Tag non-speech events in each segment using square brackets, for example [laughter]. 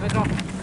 Metro.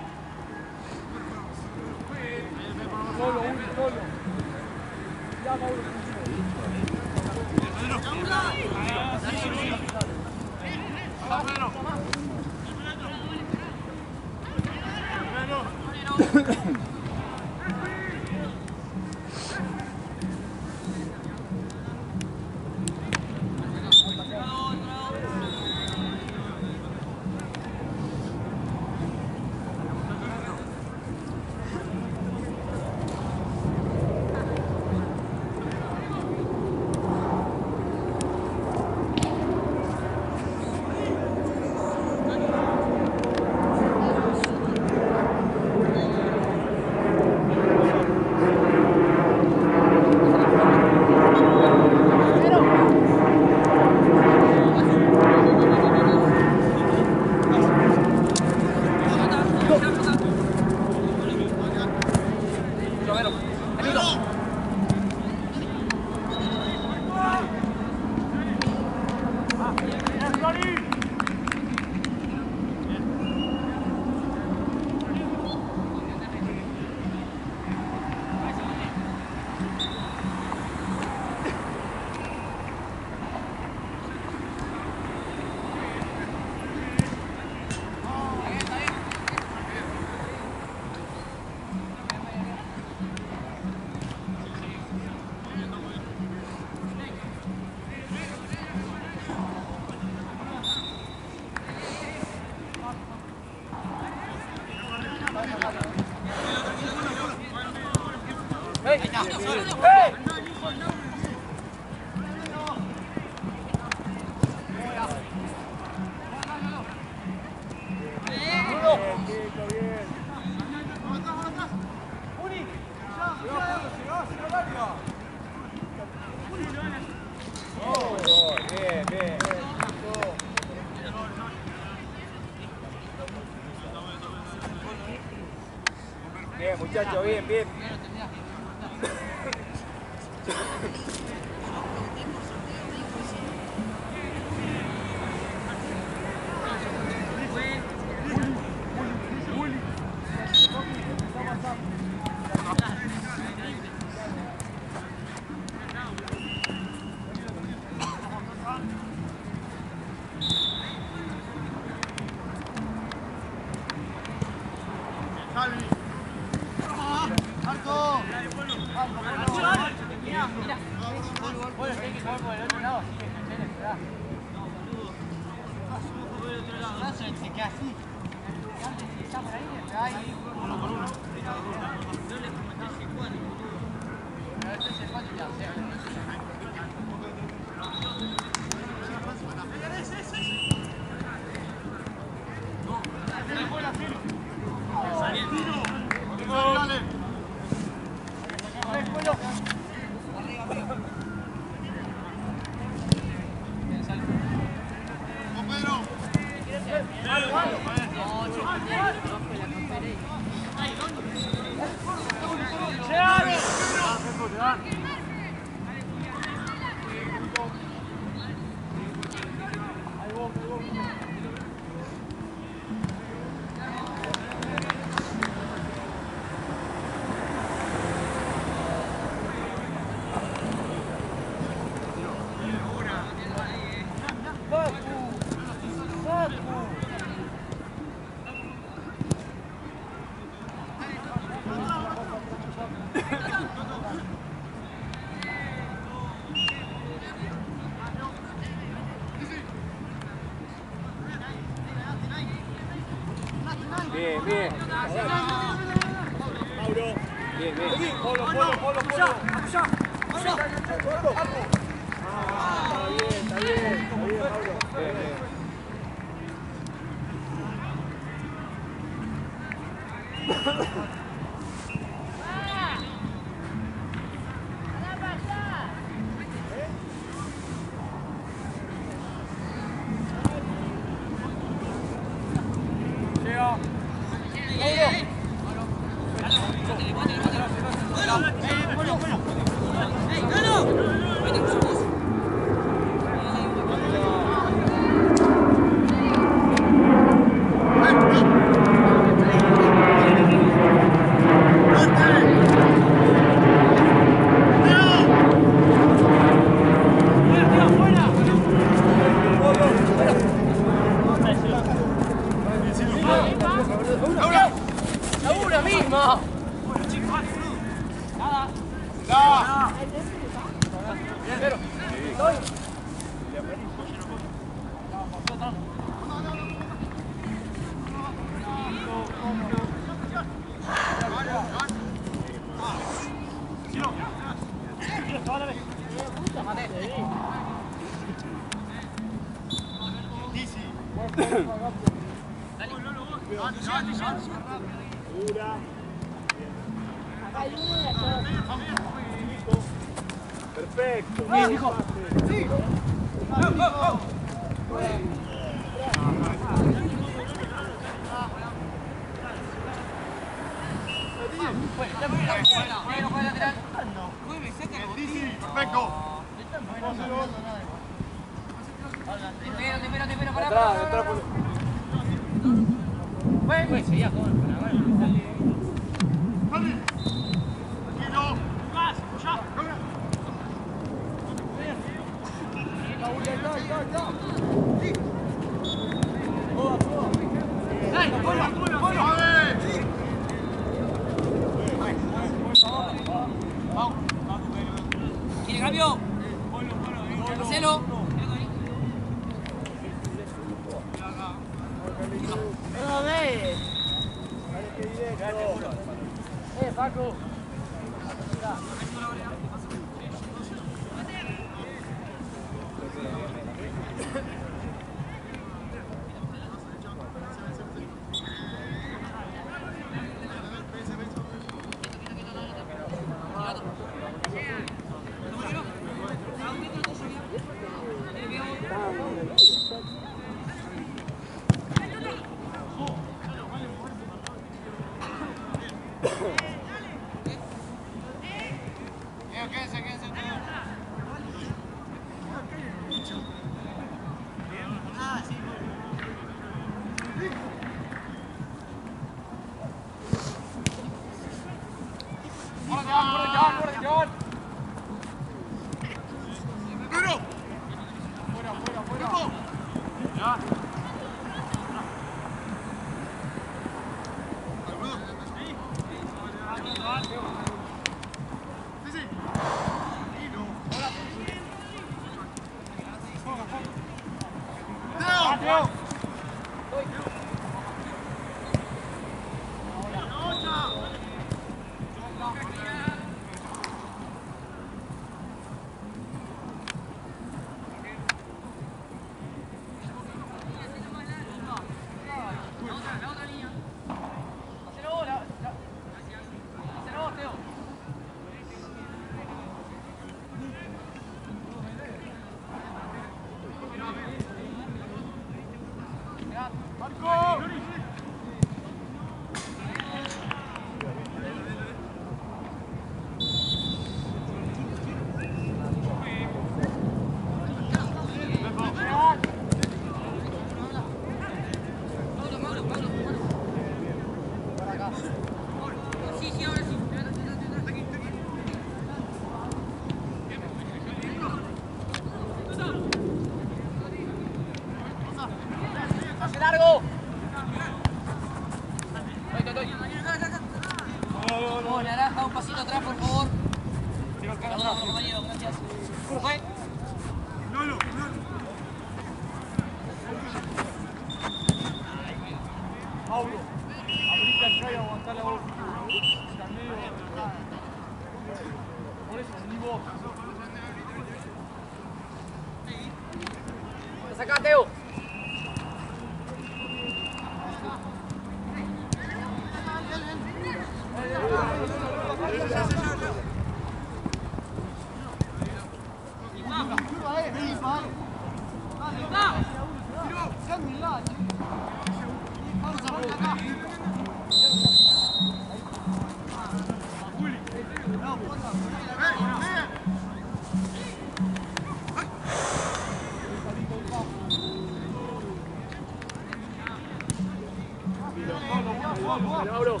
Lauro.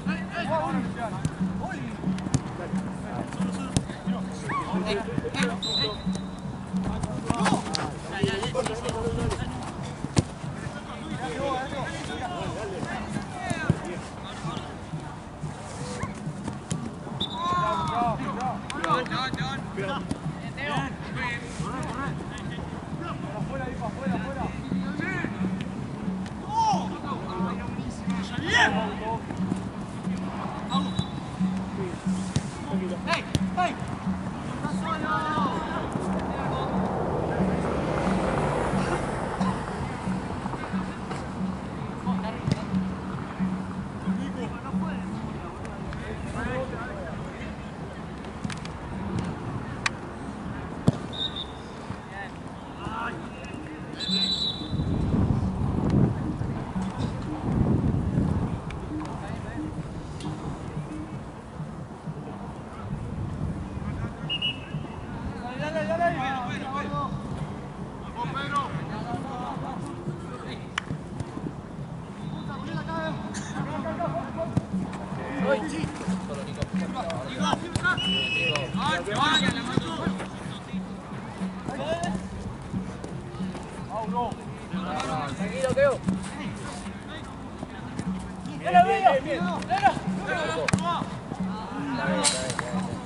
Bien, bien, bien, bien. Mauro.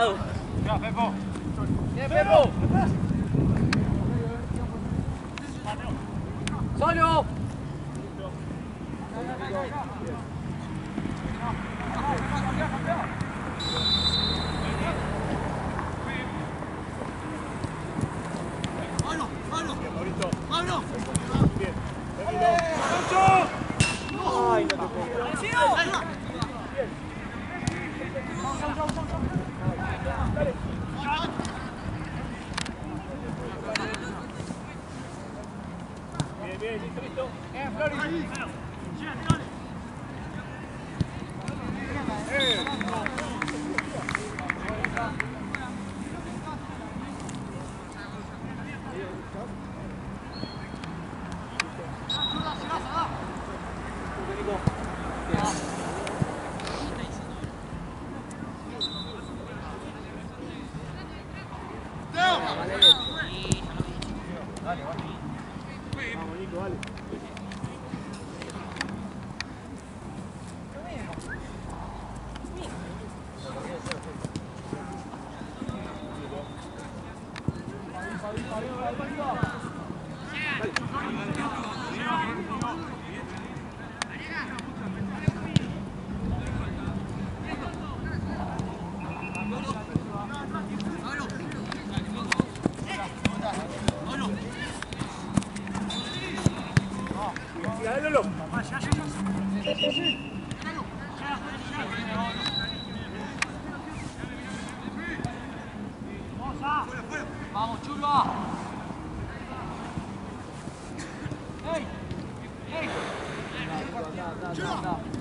Ciao. Ciao, Bebo. Yeah, Bebo. Sonio. Go, go, go, go. 左 Get up!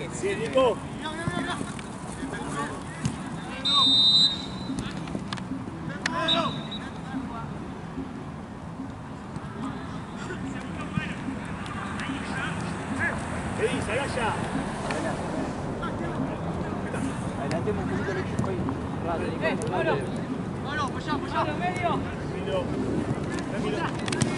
Bien, Nico. ¿Qué dice, Gaya? Adelantemos un poquito el equipo ahí. Eh, Pablo. Pablo, para allá, para allá. medio. Tranquilo. Tranquilo.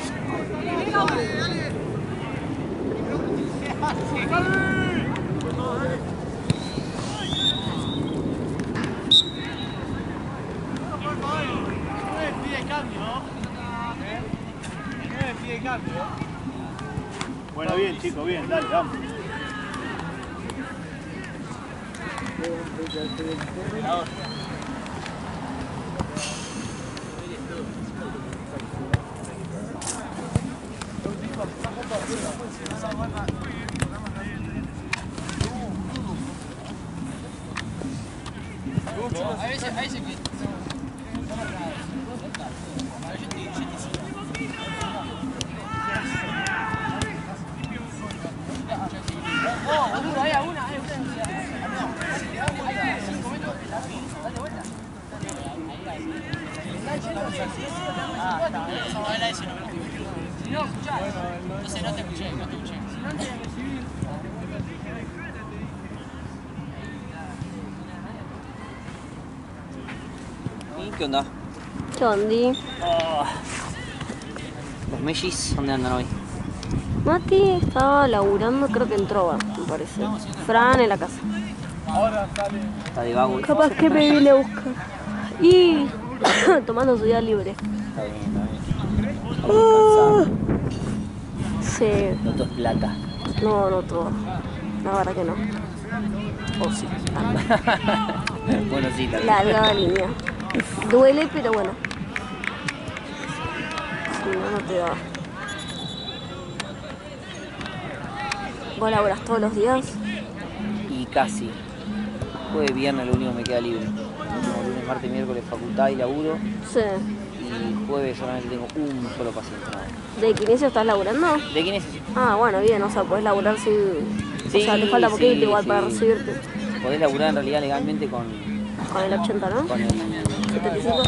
Bueno, bien, chicos, bien, dale, vamos. Ahí se, ahí se quita. Oh, boludo, ahí a una, ahí a una. Ahí, cinco metros. Dale vuelta. Ah, está. No era ese, no era No, escuchá. No sé, no te escuché, no te escuché. Si no, antes de recibir. ¿Y qué onda? ¿Qué onda? ¿Los Mellis dónde andan hoy? Mati estaba laburando, creo que en Trova, me parece. Fran en la casa. Está de vago. Capaz que me vine a buscar. Y [coughs] tomando su día libre. Está bien, está bien. Sí, No todo es plata. no, no todo. La verdad que no. O sí. [laughs] bueno, sí, también. La delgada línea. Duele, pero bueno. Si no, no te da. ¿Vos laburás todos los días? Y casi. Jueves, viernes, lo único que me queda libre. Lunes, martes, miércoles, facultad y laburo. Sí. Y jueves solamente tengo un solo paciente. nada. ¿De kinesio estás laburando? ¿De es? Ah, bueno, bien, o sea, podés laburar sin... Sí, o sea, te falta poquito sí, igual sí. para recibirte. Podés laburar en realidad legalmente con, Con el 80, ¿no? con el 75.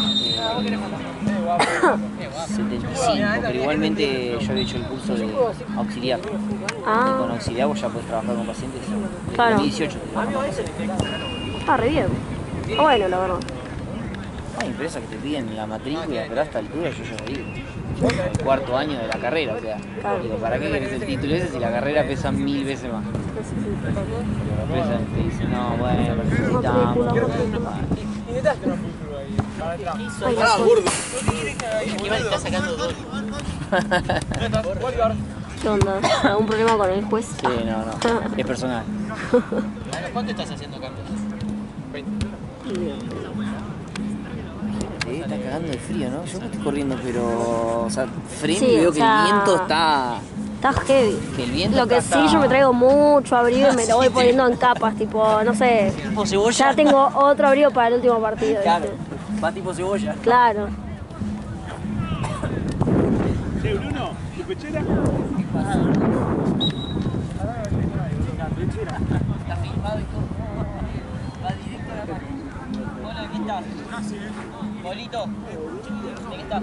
eh, 75, pero igualmente yo había hecho el curso de auxiliar. Y Ah, con auxiliar vos ya podés trabajar con pacientes. En Claro. 2018. está re bien. Bueno, la verdad. Hay empresas que te piden la matrícula, pero a esta altura yo ya lo digo. El cuarto año de la carrera, o sea, Claro. digo, ¿para qué querés el título ese si la carrera pesa mil veces más? La empresa te dice, no, bueno, necesitamos. Va, está sacando dos. ¿Qué onda? ¿Algún problema con el juez? Sí, no, no, es personal. ¿A los [laughs] cuánto estás haciendo cambios? Te está cagando el frío, ¿no? Yo me estoy corriendo, pero. O sea, freno Sí, y veo o que sea, el viento está. Está heavy. Que el viento Lo que está- sí, yo me traigo mucho abrigo y me lo voy [laughs] poniendo en capas, tipo, no sé. Tipo cebolla. Ya tengo otro abrigo para el último partido. Claro, ¿viste? va tipo cebolla. Claro. Che, Bruno, ¿tu pechera? Está filmado y todo. Va directo a la cara. Hola, ¿qué estás? Bolito. ¿De qué estás?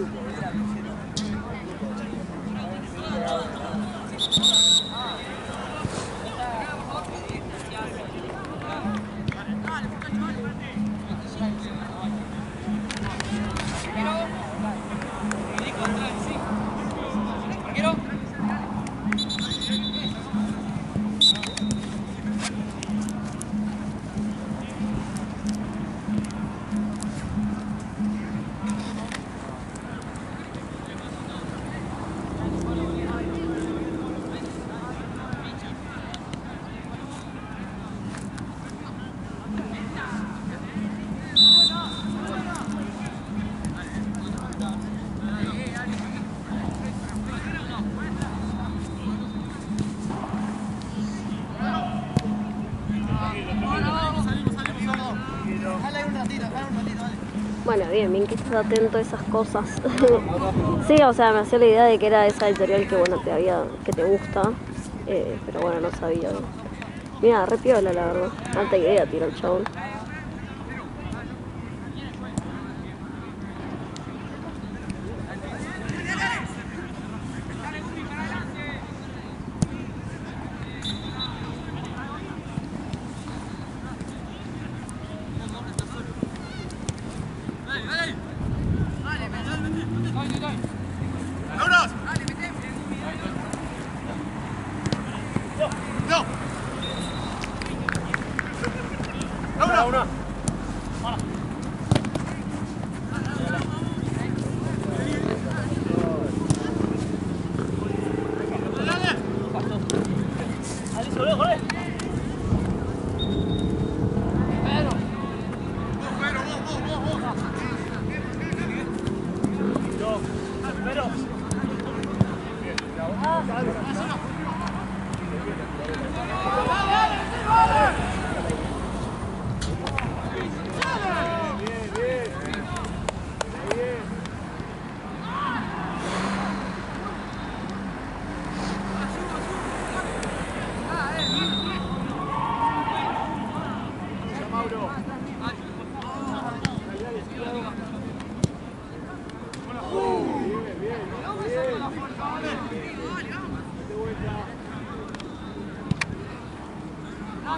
Bueno, bien, bien que estés atento a esas cosas. [laughs] sí, o sea, me hacía la idea de que era esa editorial que bueno te había, que te gusta, eh, pero bueno, no sabía. Mira, re piola la verdad. Alta idea tiro el chabón.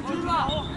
No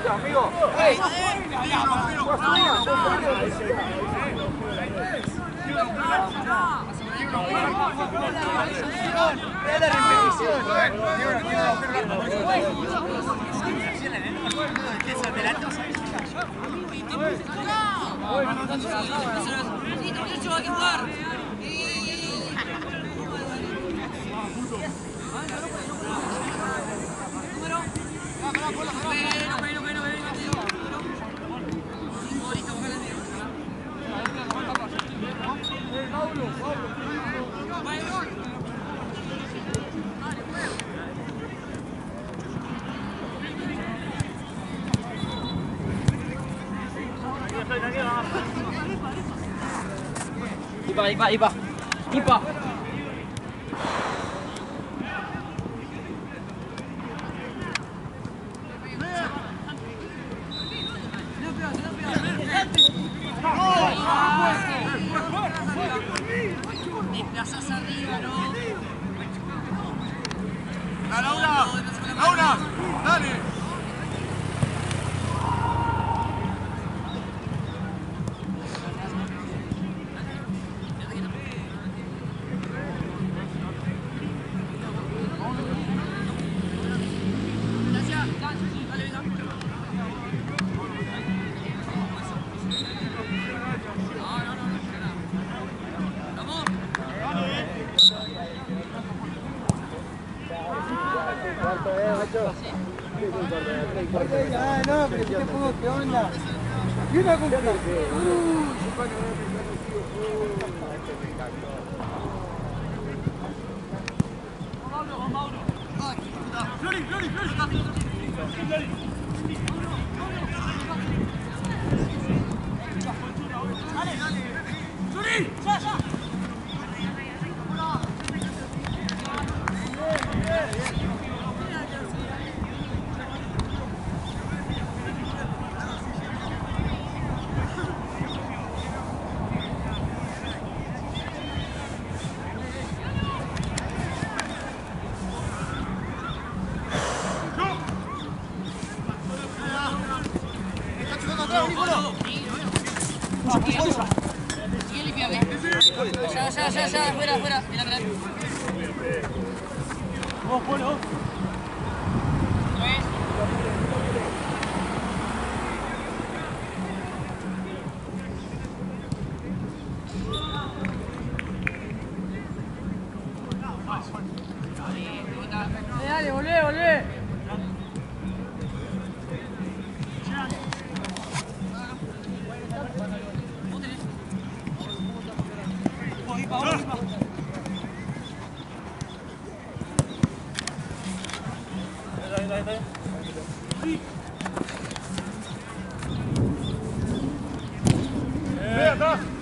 entró la pelota, 一包，一包 Ay, no, pero si te pongo, ¿qué onda? Y una compré. Flori, Flori, Flori. Dale, dale. ¡Suri! pedaço.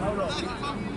Pablo.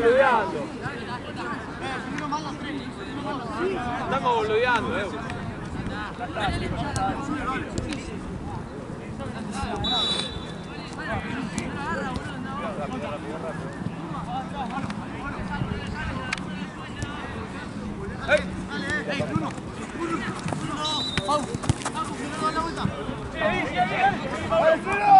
Boludeando. Estamos boludeando, eh. Ya está, chicos, ya está. ¡Alfredo! Vámonos,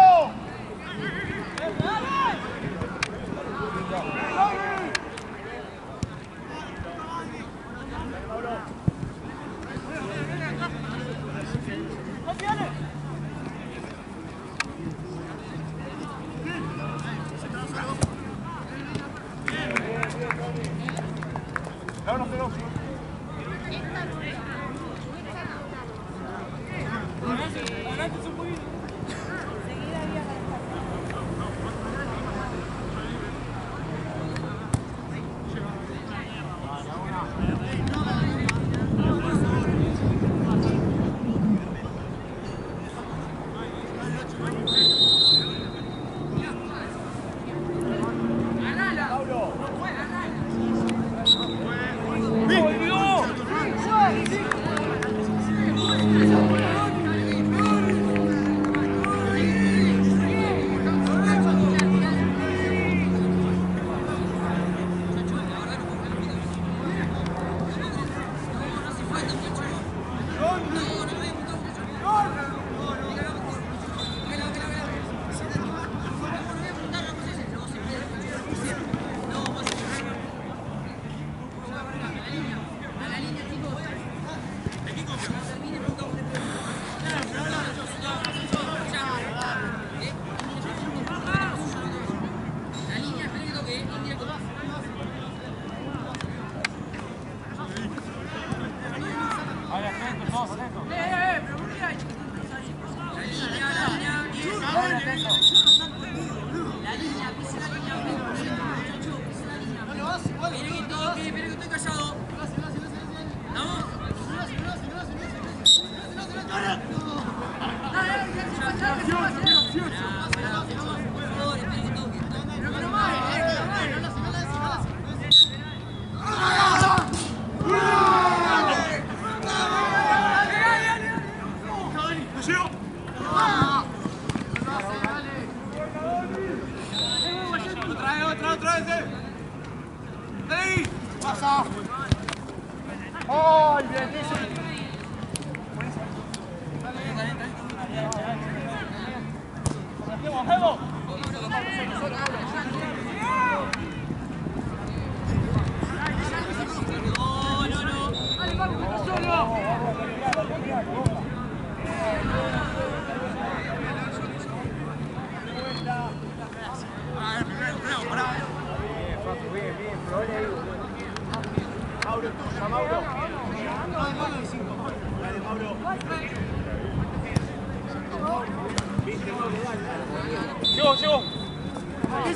Mauro, tuya, Mauro. Dale, Mauro. Viste, Mauro, dale. Llegó, llegó. Sí.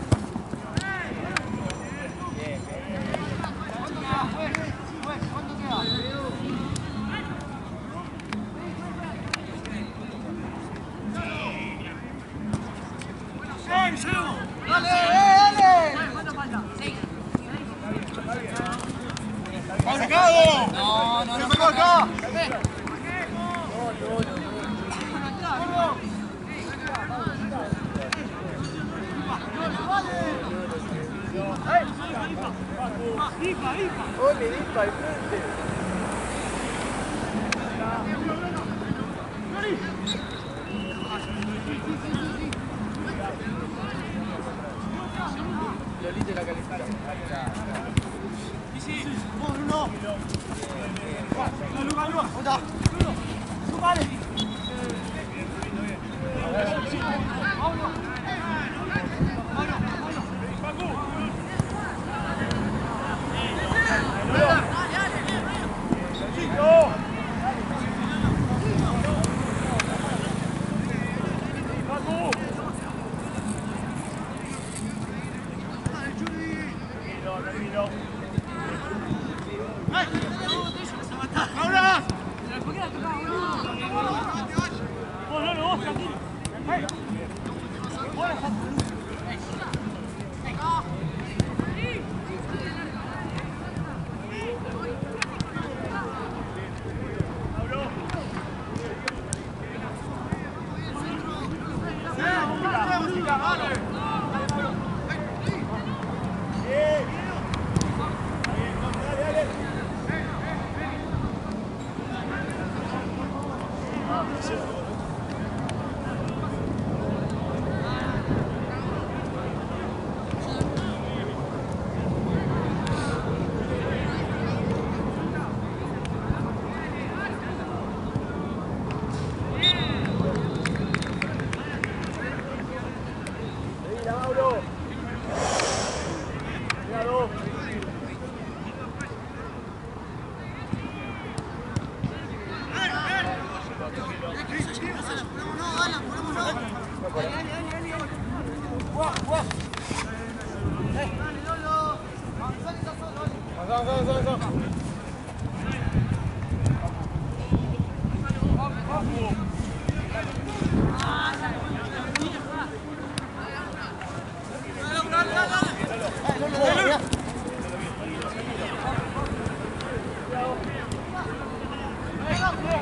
you know.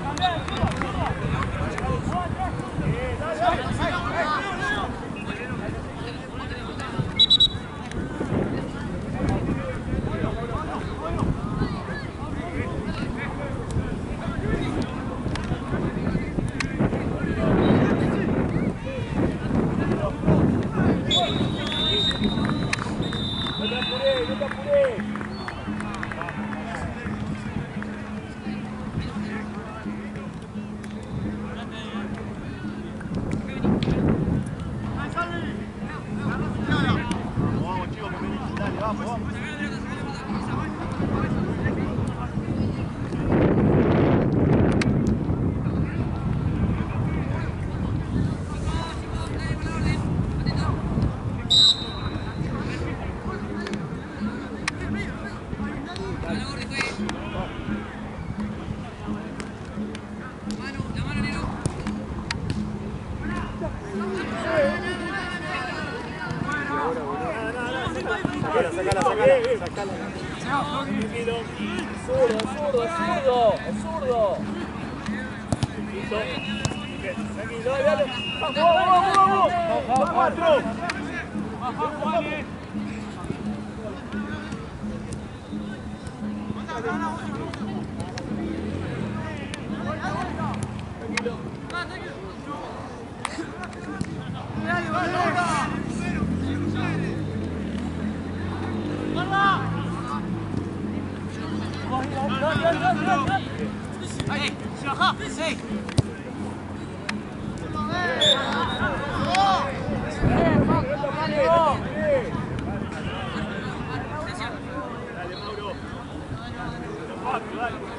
Vai, Dale, Mauro. Dale.